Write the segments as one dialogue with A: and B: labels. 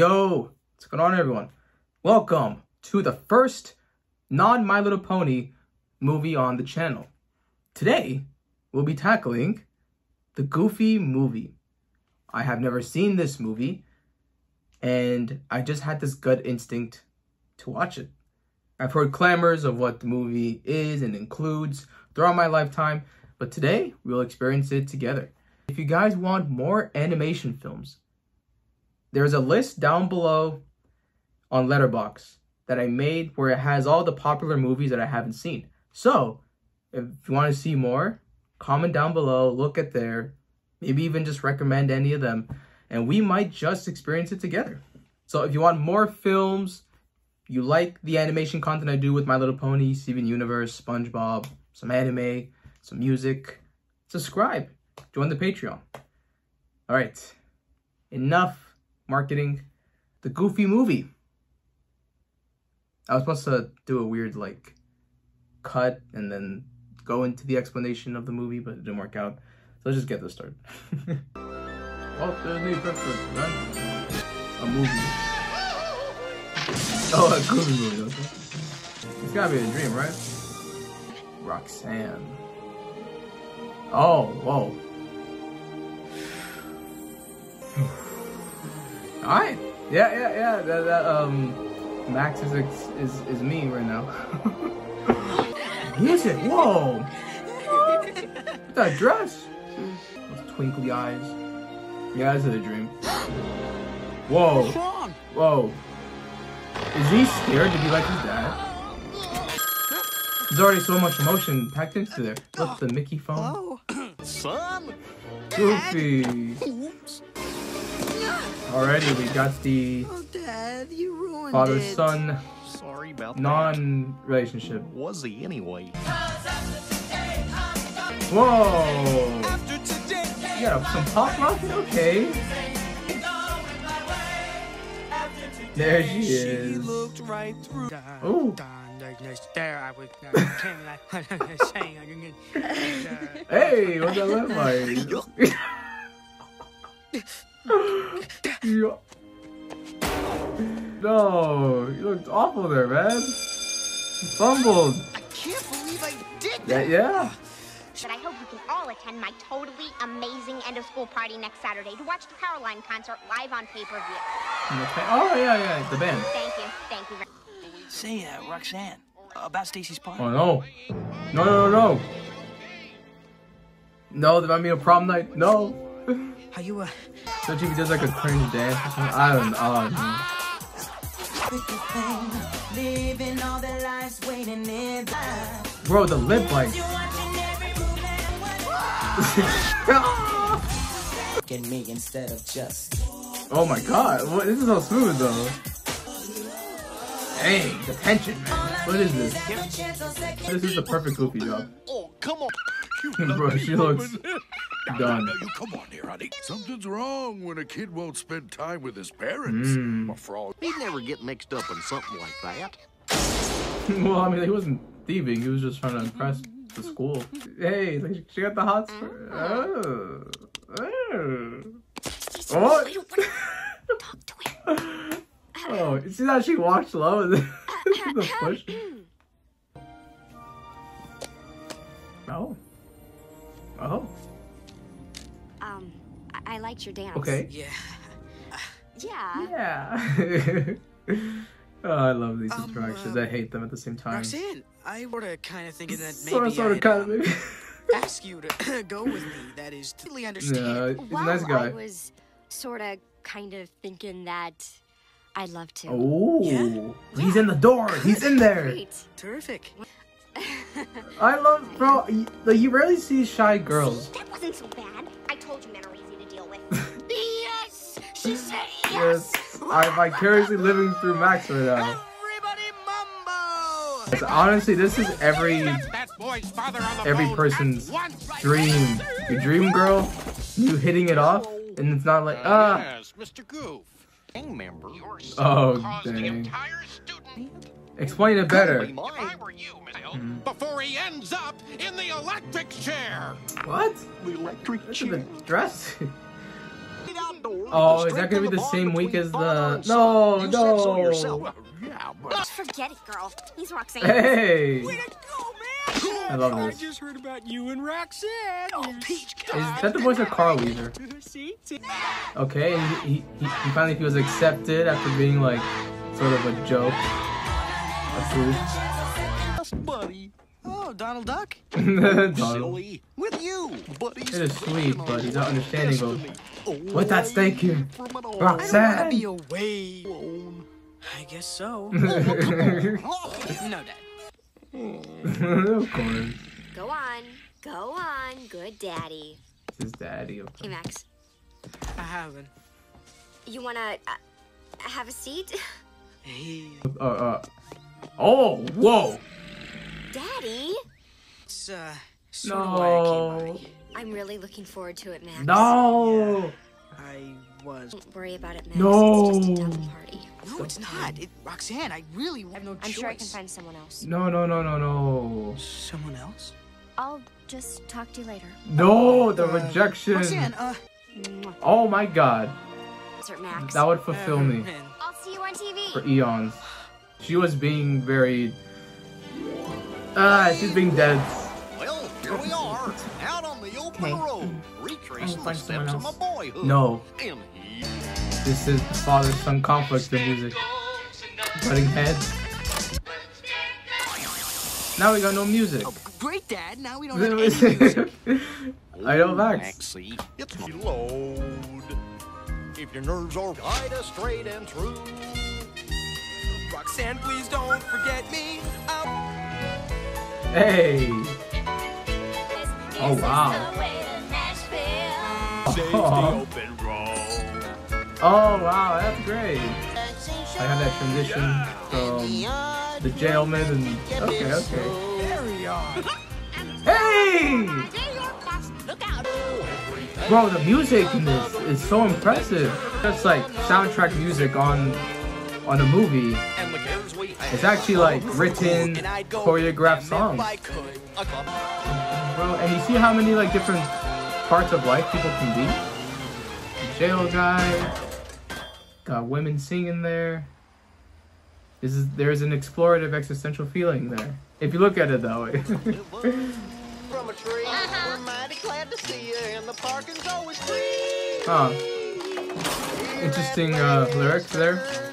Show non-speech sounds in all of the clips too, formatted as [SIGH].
A: Yo, what's going on everyone? Welcome to the first non My Little Pony movie on the channel. Today, we'll be tackling the Goofy movie. I have never seen this movie, and I just had this gut instinct to watch it. I've heard clamors of what the movie is and includes throughout my lifetime, but today we'll experience it together. If you guys want more animation films, there's a list down below on Letterboxd that I made where it has all the popular movies that I haven't seen. So, if you want to see more, comment down below, look at there, maybe even just recommend any of them, and we might just experience it together. So if you want more films, you like the animation content I do with My Little Pony, Steven Universe, SpongeBob, some anime, some music, subscribe, join the Patreon. All right, enough marketing. The Goofy movie. I was supposed to do a weird like cut and then go into the explanation of the movie, but it didn't work out. So let's just get this started. Walt Disney Pictures A movie. Oh, a Goofy movie. Okay. It's gotta be a dream, right? Roxanne. Oh, whoa. All right. Yeah, yeah, yeah. That, that um, Max is is is me right now. [LAUGHS] Music. Whoa. that dress. Those twinkly eyes. Yeah, that's a dream. Whoa. Whoa. Is he scared to be like his dad? There's already so much emotion packed into there. Look, the Mickey phone.
B: Son?
A: Goofy. Already, we got the
C: Oh, Dad, you ruined
A: father son
B: Sorry about that.
A: non relationship.
B: Was he anyway?
A: Whoa! Yeah, some pop rock? Okay. There she is.
C: looked right through.
A: Ooh.
C: There I was saying.
A: Hey, what's that look like? [SIGHS] Yeah. No, you looked awful there, man. You fumbled.
D: I can't believe I did that.
A: yeah.
E: But I hope you can all attend my totally amazing end of school party next Saturday to watch the Powerline concert live on pay per view.
A: Okay. Oh, yeah, yeah, the band.
E: Thank you, thank you.
C: Say, uh, Roxanne, about Stacy's party.
A: Oh, no. No, no, no, no. No, that might be a prom night. No. [LAUGHS]
C: How you, uh,
A: Don't you be just like a cringe dance or something? I don't know. I don't know.
F: Living all their lives waiting in
A: Bro, the lip bite. [LAUGHS]
F: Get me instead of just
A: oh my god. What, this is so smooth though. Dang, the tension, man. What is this? This is the perfect goofy job.
B: Oh, come on. [LAUGHS]
A: Bro, she looks [LAUGHS] done.
G: Now you come on here, honey. Something's wrong when a kid won't spend time with his parents.
A: Mm.
G: My frog.
B: He'd never get mixed up in something like that. [LAUGHS]
A: well, I mean, he wasn't thieving. He was just trying to impress the school. Hey, like, she got the hot. sp- Oh. Oh. Oh. [LAUGHS] oh, see that she walked slow and then [LAUGHS] uh, uh, the uh,
E: push. Mm. I, I your dance.
A: Okay.
C: yeah. [LAUGHS]
E: Yeah.
A: Yeah. [LAUGHS] oh, I love these
C: Um,
A: interactions.
C: uh,
A: I hate them at the same time.
C: Roxanne, I were kind of thinking that maybe
A: Sort of, sort of, kind
C: um,
A: of, maybe. [LAUGHS]
C: ask you to [CLEARS THROAT] go with me. That is totally understand.
A: Yeah, he's a
E: Well,
A: nice guy.
E: I was sort of kind of thinking that I'd love to.
A: Oh,
C: Yeah?
A: he's in the door. He's in there.
E: Great.
C: Terrific.
A: I love, bro. You, like, you rarely see shy girls.
E: That wasn't so bad. I told you men
D: She said
A: Yes, I'm vicariously living through Max right now.
C: Everybody mumbo!
A: It's- honestly, this is every
G: That boy's father on the
A: every person's dream. Your dream girl, you hitting it off, and it's not like ah.
B: Yes, Mr. Goof. Gang member.
A: Oh dang. Explain it better.
B: Be.
G: If I were you, Michael, before he ends up in the electric chair.
A: What?
B: The electric
A: This is
B: chair.
A: the dress. [LAUGHS] Oh, is that gonna be
B: strengthen
A: the same week as the-
B: and son.
A: No,
B: so
A: no.
B: yourself.
G: Well, yeah, but [LAUGHS]
E: Forget it, girl. He's Roxanne.
A: Hey!
C: Way to go, man!
A: I love this.
C: I just heard about you and Roxanne. Oh, Peach,
A: Is that the voice of Carl Wheezer?
C: See? See?
A: Okay, and he, he, he he finally feels accepted after being like sort of a joke. A goof.
B: Yes, buddy.
C: Oh, Donald Duck? [LAUGHS]
A: Donald.
B: Silly. With you, buddy.
A: It is sweet, but he's not understanding of
B: Away
A: what's at stake here.
B: from it all.
A: Roxanne.
C: Be away. I guess so. [LAUGHS] [LAUGHS] no, Dad.
A: Of course.
H: Go on. Go on. Good daddy.
A: It's his daddy. Of
H: Hey. Max.
C: I haven't.
H: You wanna uh, have a seat?
C: Hey,
A: Uh, uh. Oh, whoa!
H: Daddy?
C: it's, uh, sort of why I came,
A: No.
H: I'm really looking forward to it, Max.
A: No!
C: I was.
H: Don't worry about it, Max.
A: No.
H: It's just a dumb party.
C: No, it's not. It, Roxanne, I really have no
H: I'm
C: choice.
H: sure I can find someone else.
A: No, no, no, no, no.
C: Someone else?
H: I'll just talk to you later.
A: No, the
C: Uh,
A: rejection.
C: Roxanne, uh.
A: Oh my god.
H: Max.
A: That would fulfill
C: uh,
A: me.
H: I'll see you on TV.
A: for eons. She was being very. Ah, she's being dead.
B: Well, here we are, out on the open
A: Okay.
B: road, retracing the
A: find someone
B: steps of my boyhood.
A: No, this is father son conflict in music. Butting heads. Now we got no music.
C: Oh, great, Dad. Now we don't [LAUGHS] have any music. [LAUGHS]
A: I know Max.
B: Maxie, it's my load. If your nerves are guide us straight and true.
C: Roxanne, please don't forget me. I'll
A: Hey. Oh wow. Oh, [LAUGHS] oh wow, that's great. I have that transition from the jailman and okay, okay. [LAUGHS] Hey! Bro, the music in this is so impressive. Just like soundtrack music on on a movie. It's actually like written, choreographed songs. Bro, and you see how many like different parts of life people can be? Jail guy, got women singing there. This is there's an explorative existential feeling there. If you look at it that way.
B: from a tree. We're mighty glad to see you, and the parking's always free.
A: huh. Interesting uh, lyrics there.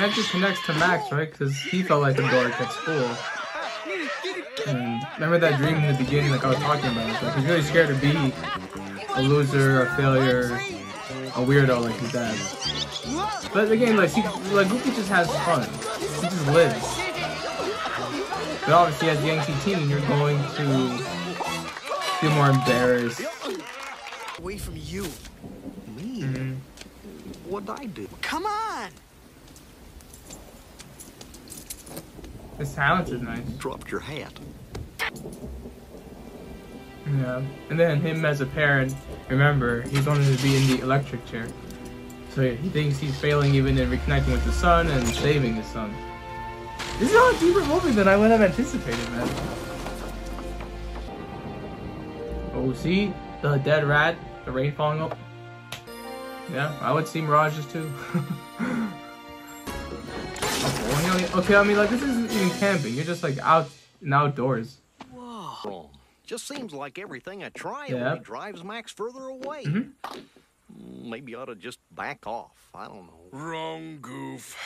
A: And that just connects to Max, right? Because he felt like a dork at school. And remember that dream in the beginning, like I was talking about? Like he's really scared to be a loser, a failure, a weirdo like his dad. But again, like he, like Goofy just has fun. He just lives. But obviously, as a Yankee teen, you're going to feel more embarrassed.
C: Away from you.
B: Me?
A: Mhm.
B: What'd I do?
C: Come on.
A: The silence is nice.
B: Dropped your hat.
A: Yeah. And then him as a parent, remember, he's wanting to be in the electric chair. So he thinks he's failing even in reconnecting with his son and saving his son. This is a lot deeper movie than I would have anticipated, man. Oh, see? The dead rat, the rain falling up. Yeah, I would see mirages too. [LAUGHS] okay, well, you know, okay, I mean, like, this isn't even camping. You're just, like, out and outdoors.
B: Wrong. Just seems like everything I try
A: Yeah.
B: only drives Max further away.
A: Mhm.
B: Maybe I ought to just back off. I don't know.
G: wrong, Goof.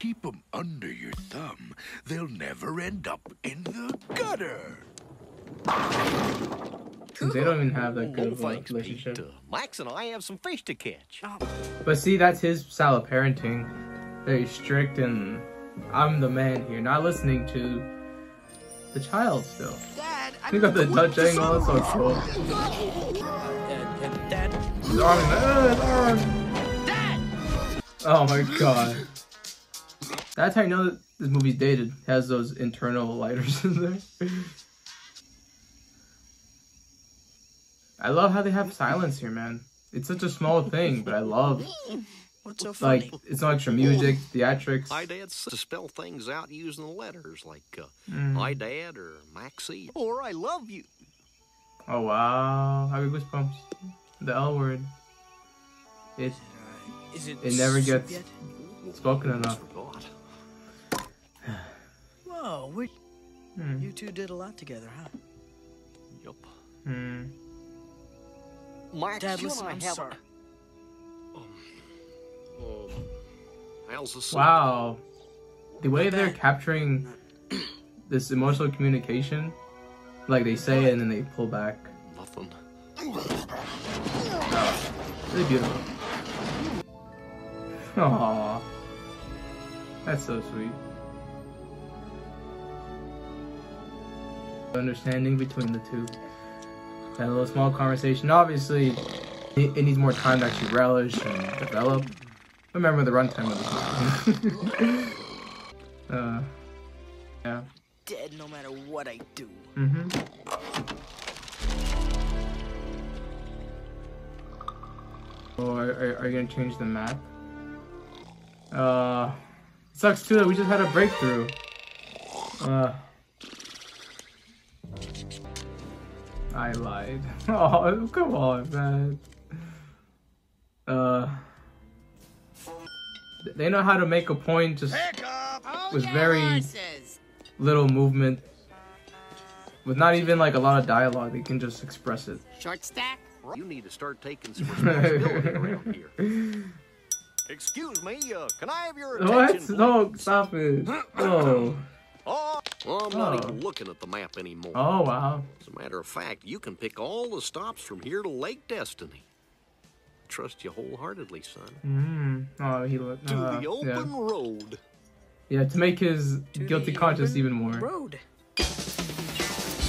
G: Keep 'em under your thumb. They'll never end up in the gutter.
A: Since they don't even have that good
B: Oh,
A: of a
B: thanks, Pete.
A: relationship.
B: Uh, Max and I have some fish to catch.
A: But see, that's his style of parenting. Very strict and I'm the man here, not listening to the child still.
C: Dad, I
A: You got the Dutch angle, that's so cool.
C: Dad, Dad, Dad.
A: His arm, uh, his arm. Oh my god. That's how you know that this movie's dated. It has those internal lighters [LAUGHS] in there. I love how they have silence here, man. It's such a small thing, but I love
C: What's so funny?
A: like it's no extra music, theatrics.
B: My dad's to spell things out using the letters like uh,
A: Mm.
B: my dad or Maxie or I love you.
A: Oh wow, I got goosebumps. The L word. It
C: Is it?
A: it never gets
C: Yet?
A: spoken enough. [SIGHS]
C: Whoa, we.
A: Hmm.
C: You two did a lot together, huh?
I: Yup.
A: Hmm.
I: Max,
C: Dad,
I: you
C: listen,
I: and I
C: I'm
I: have
C: sorry.
A: Wow. The way they're capturing this emotional communication, like they say it and then they pull back.
I: Nothing.
A: Really beautiful. Aww. That's so sweet. Understanding between the two. That little small conversation. Obviously, it, it needs more time to actually relish and develop. Remember the runtime of the [LAUGHS] Uh, yeah.
C: Dead no matter what I do.
A: Mm-hmm. Oh, are, are, are you gonna change the map? Uh, sucks too that we just had a breakthrough. Uh, I lied. [LAUGHS] Oh, come on, man. Uh, they know how to make a point just with very little movement. With not even like a lot of dialogue, they can just express it.
D: Short stack.
I: You need to start taking some responsibility around [LAUGHS] here.
B: Excuse me, uh, can I have your
A: What?
B: attention?
A: No, stop it. [CLEARS THROAT] Oh.
B: Oh,
I: Well, I'm not
A: Oh.
I: even looking at the map anymore.
A: Oh, wow.
I: As a matter of fact, you can pick all the stops from here to Lake Destiny. Trust you wholeheartedly, son.
A: Mm. Oh, he looked.
B: to
A: Uh,
B: the open
A: yeah.
B: road.
A: yeah, to make his
C: To
A: guilty conscience even more.
C: Road.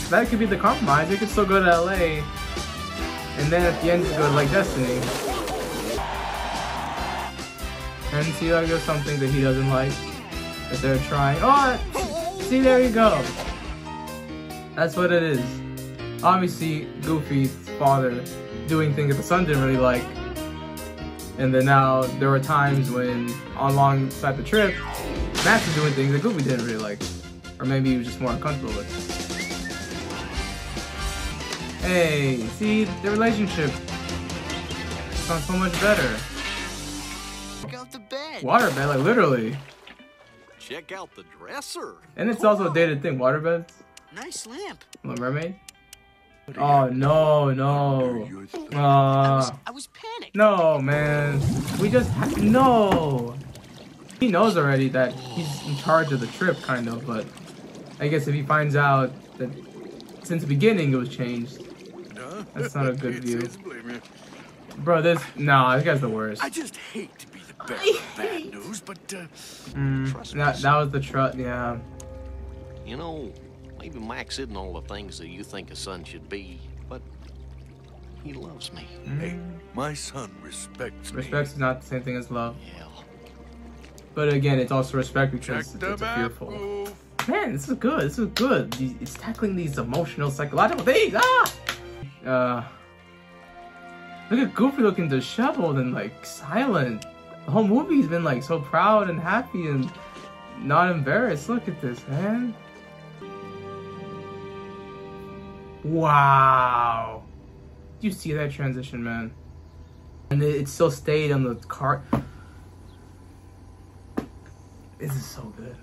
A: That could be the compromise. They could still go to LA, and then at the end, go to Lake Destiny. And see, like, there's something that he doesn't like that they're trying. Oh, see, there you go. That's what it is. Obviously, Goofy's father doing things that the son didn't really like. And then now there were times when, alongside the trip, Max was doing things that Goofy didn't really like. Or maybe he was just more uncomfortable with. Hey, see, the relationship sounds so much better.
C: Check out the bed.
A: Waterbed, like literally.
I: Check out the dresser.
A: And it's also a dated thing, water waterbeds.
C: Nice lamp.
A: Little Mermaid. Oh no, no.
C: I
A: Uh,
C: I was panicked.
A: No, man. We just ha- no. He knows already that he's in charge of the trip, kind of. But I guess if he finds out that since the beginning it was changed, That's not a good
G: Can't
A: view.
G: say it's blame you.
A: bro, this nah, this guy's the worst.
G: I just hate to be the bearer of bad [LAUGHS] news, but uh,
A: Mm,
I: Trust me,
A: that that was the trust. Yeah.
I: You know, maybe Max isn't all the things that you think a son should be, but he loves me.
G: hey, my son respects me.
A: Respect is not the same thing as love.
I: Yeah.
A: But again, it's also respect
G: Check
A: because it's,
G: the
A: it's a
G: map.
A: fearful.
G: Goof.
A: Man, this is good. This is good. It's tackling these emotional, psychological things. Ah! Uh, look at Goofy looking disheveled and like silent. The whole movie's been like so proud and happy and not embarrassed. Look at this, man. Wow. Did you see that transition, man? And it, it still stayed on the cart. This is so good.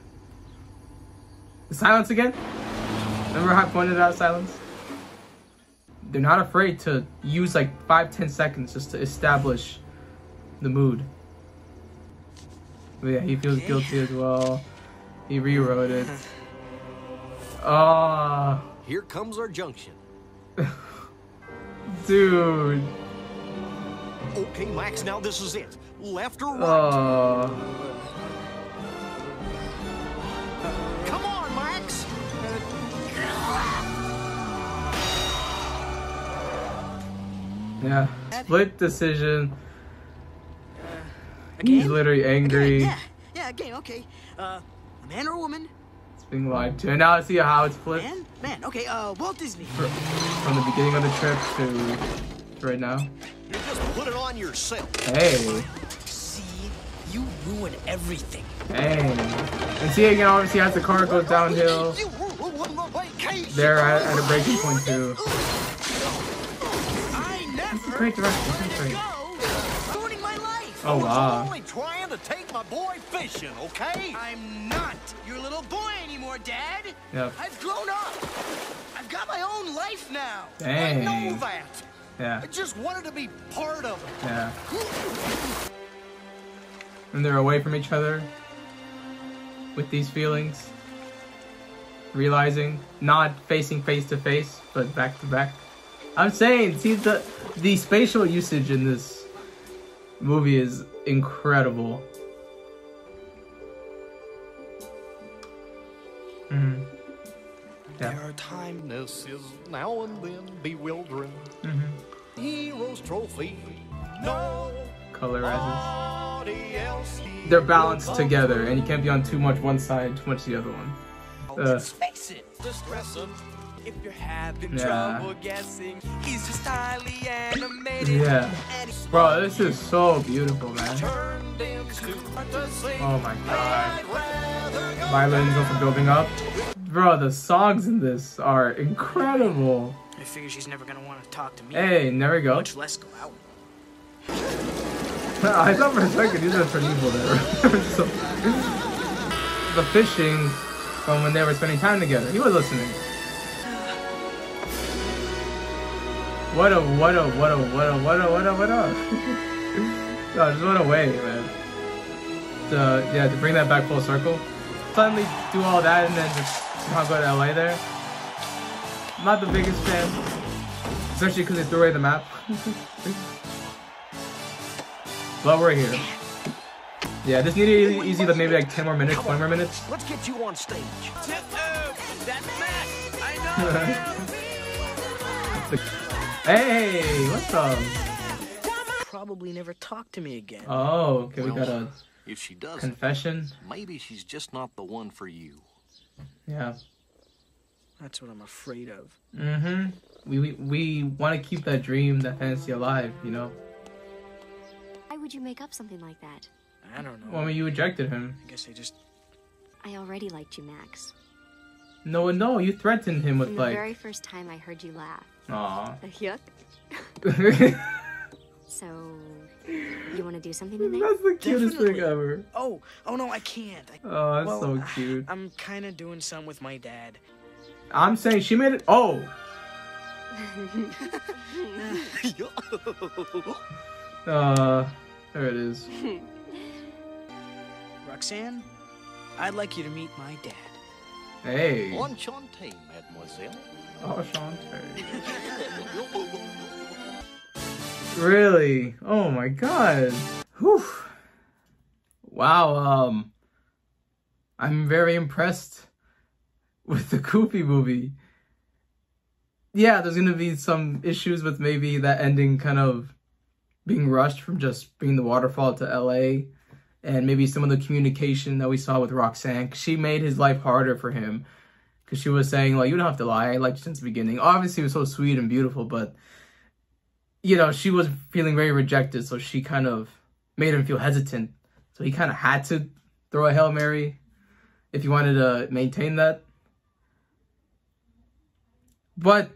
A: The silence again? Remember how I pointed out silence? They're not afraid to use like five, ten seconds just to establish the mood. But yeah, he feels
C: Okay.
A: guilty as well. He rewrote it. [LAUGHS] Ah,
I: Here comes our junction. [LAUGHS]
A: dude.
B: Okay, Max, now this is it. Left or right?
A: Oh,
B: Come on, Max.
A: yeah. Split decision.
C: Again?
A: He's literally angry.
C: Yeah, yeah, again, okay. Uh, a man or a woman?
A: Being lied to. And now I see how it's flipped
C: Man? Man, okay, uh, Walt Disney.
A: fr- from the beginning of the trip to, to right now.
B: You just put it on yourself.
A: Hey,
C: See, you ruin everything.
A: dang. And see again, obviously, as the car goes downhill,
B: You ruined the vacation.
A: they're at, at a breaking point too.
C: I never
A: Great direction. That's great.
C: Go ruining my
A: Oh, wow.
B: I'm only trying to take my boy fishing, okay?
C: I'm not your little boy anymore, Dad.
A: Yep.
C: I've grown up. I've got my own life now.
B: I know that.
A: Yeah.
B: I just wanted to be part of it.
A: Yeah. And they're away from each other with these feelings. Realizing, not facing face to face, but back to back. I'm saying, see the the spatial usage in this movie is incredible. Mm-hmm. Yeah.
B: Times this is now and then bewildering.
A: hmm
B: Heroes trophy. No.
A: Color rises.
B: Nobody else
A: They're balanced together, and you can't be on too much one side, too much the other one. Uh,
C: Face it, distressing. If you're having
A: Yeah.
C: trouble guessing, he's just highly animated.
A: yeah. Bro, this is so beautiful, man.
B: turned into fantasy.
A: Oh my god.
B: I'd rather go
A: Violins also building up. Bro, the songs in this are incredible.
C: I figure she's never gonna want to talk to me.
A: Hey, there we go.
C: Much less go out. [LAUGHS]
A: I thought for a second these are for evil there. [LAUGHS] so, [LAUGHS] the fishing from when they were spending time together. He was listening. What a what a what a what a what a what a what a no, just what a way, man. To yeah, to bring that back full circle. Suddenly do all that and then just not go to LA there. I'm not the biggest fan. Especially because they threw away the map. [LAUGHS] but we're here. Yeah, this needed easy, easy like maybe like 10 more minutes, 20 more minutes.
B: Let's get you on stage.
C: That's Matt. I [LAUGHS] know.
A: Hey, what's up?
C: Probably never talk to me again.
A: Oh, okay, we got a
I: if she doesn't,
A: confession.
I: maybe she's just not the one for you.
A: Yeah.
C: That's what I'm afraid of.
A: Mm-hmm. We we, we want to keep that dream, that fantasy alive, you know.
H: Why would you make up something like that?
C: I don't know.
A: Well, I mean, you rejected him.
C: I guess I just.
H: I already liked you, Max.
A: No, no, you threatened him with
H: From the
A: like,
H: very first time I heard you laugh.
A: Aw.
H: Yuck. [LAUGHS] So, you want to do something tonight?
A: That's the cutest thing ever.
C: Oh, oh no, I can't. I,
A: Oh, that's
C: well,
A: so cute.
C: I'm kind of doing some with my dad.
A: I'm saying she made it. Oh, [LAUGHS] uh, there it is. [LAUGHS]
C: Roxanne, I'd like you to meet my dad.
A: Hey.
I: Enchante, mademoiselle.
A: Oh. Really? Oh my god. Whew. Wow, um I'm very impressed with the Goofy movie. Yeah, there's gonna be some issues with maybe that ending kind of being rushed from just being the waterfall to LA and maybe some of the communication that we saw with Roxanne. She made his life harder for him because she was saying like you don't have to lie i liked you since the beginning. Obviously it was so sweet and beautiful but you know she was feeling very rejected so she kind of made him feel hesitant. So he kind of had to throw a hail mary if he wanted to maintain that. But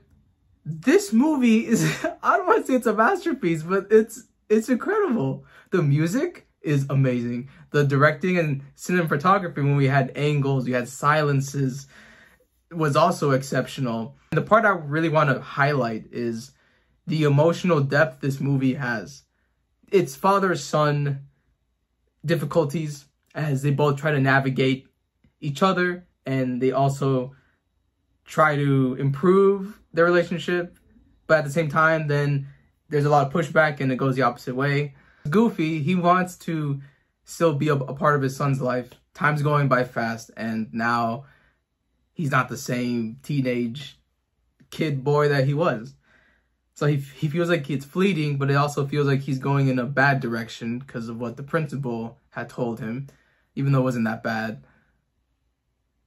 A: this movie is [LAUGHS] i don't want to say it's a masterpiece but it's it's incredible. The music is amazing. The directing and cinematography when we had angles we had silences was also exceptional. And The part I really want to highlight is the emotional depth this movie has. It's father son difficulties as they both try to navigate each other and they also try to improve their relationship, but at the same time, then there's a lot of pushback and it goes the opposite way. Goofy, he wants to still be a, a part of his son's life. Time's going by fast, and now he's not the same teenage kid boy that he was. So he, he feels like it's fleeting, but it also feels like he's going in a bad direction because of what the principal had told him, even though it wasn't that bad.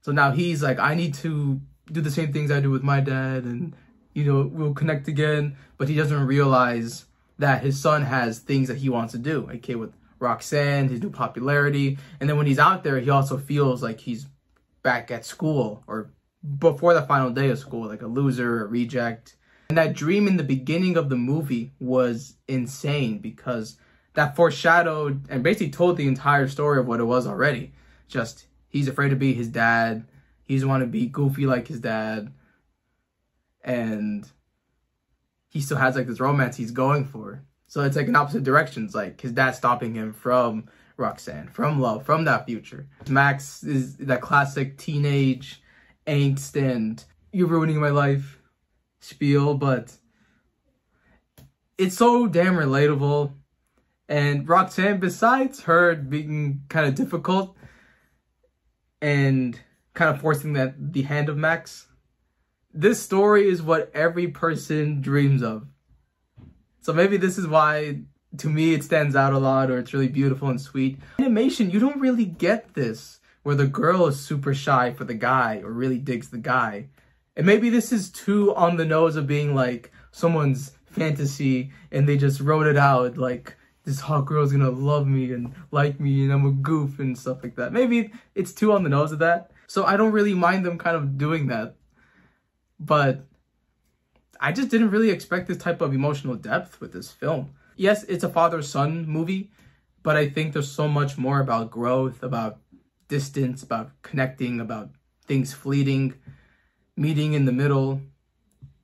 A: So now he's like, I need to do the same things I do with my dad, and you know we'll connect again. But he doesn't realize that his son has things that he wants to do, okay, with Roxanne, his new popularity, and then when he's out there, he also feels like he's back at school or before the final day of school, like a loser, a reject. And that dream in the beginning of the movie was insane because that foreshadowed and basically told the entire story of what it was already. Just he's afraid to be his dad. He's want to be goofy like his dad. And he still has like this romance he's going for. So it's like in opposite directions. Like his dad stopping him from Roxanne, from love, from that future. Max is that classic teenage angst and you're ruining my life spiel, but it's so damn relatable. And Roxanne, besides her being kind of difficult and kind of forcing that the hand of Max, this story is what every person dreams of. So maybe this is why to me it stands out a lot or it's really beautiful and sweet. Animation, you don't really get this where the girl is super shy for the guy or really digs the guy. And maybe this is too on the nose of being like someone's fantasy and they just wrote it out like this hot girl's gonna love me and like me and I'm a goof and stuff like that. Maybe it's too on the nose of that. So I don't really mind them kind of doing that. But I just didn't really expect this type of emotional depth with this film. Yes, it's a father-son movie, but I think there's so much more about growth, about distance, about connecting, about things fleeting, meeting in the middle,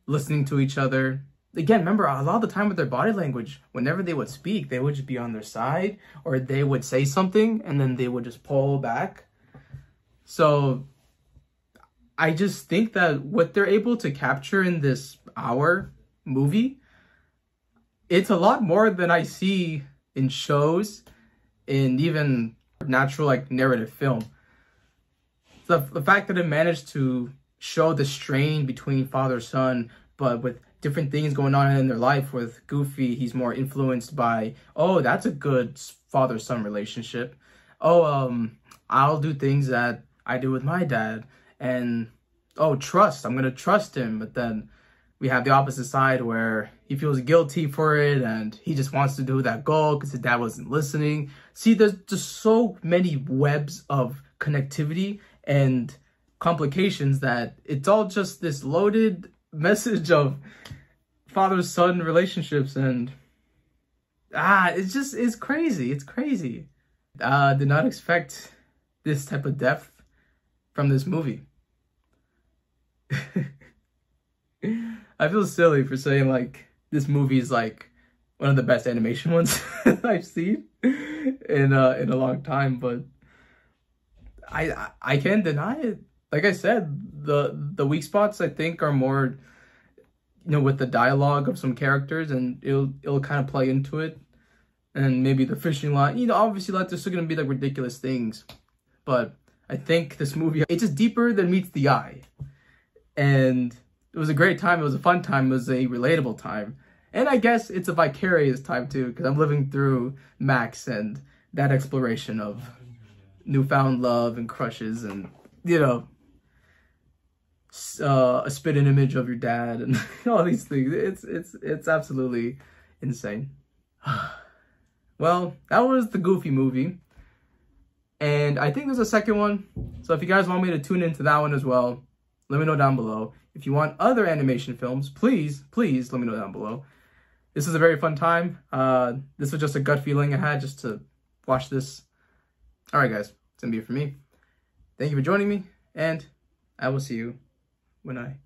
A: listening to each other. Again, remember, a lot of the time with their body language, whenever they would speak, they would just be on their side or they would say something and then they would just pull back. So I just think that what they're able to capture in this hour movie, it's a lot more than I see in shows and even natural like narrative film. The, the fact that it managed to show the strain between father son, but with different things going on in their life with Goofy, he's more influenced by, oh, that's a good father son relationship. Oh, um, I'll do things that I do with my dad. And oh, trust, I'm gonna trust him. But then we have the opposite side where he feels guilty for it and he just wants to do that goal because his dad wasn't listening. See, there's just so many webs of connectivity and complications that it's all just this loaded [LAUGHS] message of father-son relationships and ah, it's just, it's crazy. It's crazy. Uh, did not expect this type of depth from this movie. [LAUGHS] I feel silly for saying like this movie is like one of the best animation [LAUGHS] ones I've seen in uh, in a long time, but I I can't deny it. Like I said, the the weak spots I think are more you know with the dialogue of some characters and it'll it'll kind of play into it. And maybe the fishing line, you know, obviously like there's still gonna be like ridiculous things. But I think this movie it's just deeper than meets the eye. And it was a great time. It was a fun time. It was a relatable time. And I guess it's a vicarious time too, because I'm living through Max and that exploration of newfound love and crushes and, you know, uh, a spitting image of your dad and [LAUGHS] all these things. It's, it's, it's absolutely insane. [SIGHS] well, that was the Goofy movie. And I think there's a second one. So if you guys want me to tune into that one as well, let me know down below. If you want other animation films, please, please let me know down below. This is a very fun time. Uh, this was just a gut feeling I had just to watch this. All right, guys, it's to be it for me. Thank you for joining me, and I will see you when I.